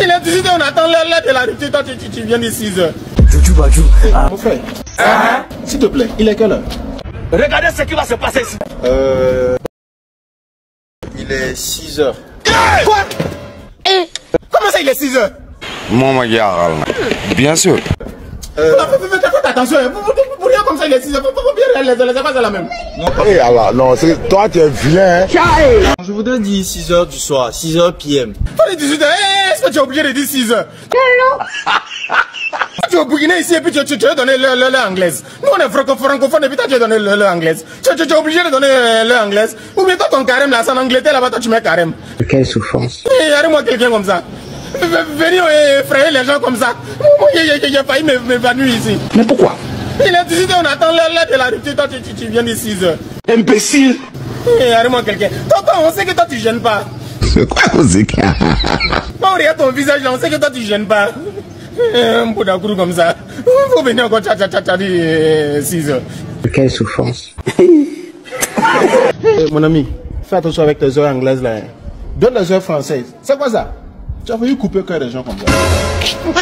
Il est 18 on attend l'heure de la rupture, toi tu, viens de 6 heures. Joujou Bajou. Ah. Mon frère, s'il te plaît, il est quelle heure? Regardez ce qui va se passer ici. Euh. Il est 6 heures. Quoi? Comment ça il est 6 heures? Jaaxal na. Bien sûr. euh... Faites faites attention, hein. vous, est 6 heures, faut, faut, faut bien réaliser, c'est la même. Eh alors, non, c'est- toi tu es vilain. Hein? Je voudrais dire 6h du soir, 6h PM. Pas les 18 heures, Eh, est-ce que tu es obligé de dire 6 heures Tu es Burkinais ici et puis tu, tu, tu as donné l'heure anglaise. Nous on est franco francophone et puis toi tu as donné l'heure anglaise. Tu, tu, tu es obligé de donner euh, l'heure anglaise. Ou bien toi ton carême là, c'est en Angleterre là-bas, toi tu mets carême. Quelle souffrance. Et arrête-moi quelqu'un comme ça. Venir euh, effrayer les gens comme ça. Moi j'ai- failli m'é- m'évanouir ici. Mais pourquoi? Il est 18 heures, on attend l'heure de la rupture, toi tu, tu, viens de 6 heures. Imbécile. Et arrête-moi quelqu'un. Toi, toi, on sait que toi tu gênes pas. C'est quoi musique Quand on regarde ton visage là, on sait que toi tu gênes pas. Un Boudakourou comme ça. Faut venir encore tcha tcha tcha tcha dire 6 heures. Quelle souffrance. Eh, mon ami, fais attention avec tes heures anglaises là. hein. Donne les heures françaises. C'est quoi ça? Tu as failli couper le cœur des gens comme ça.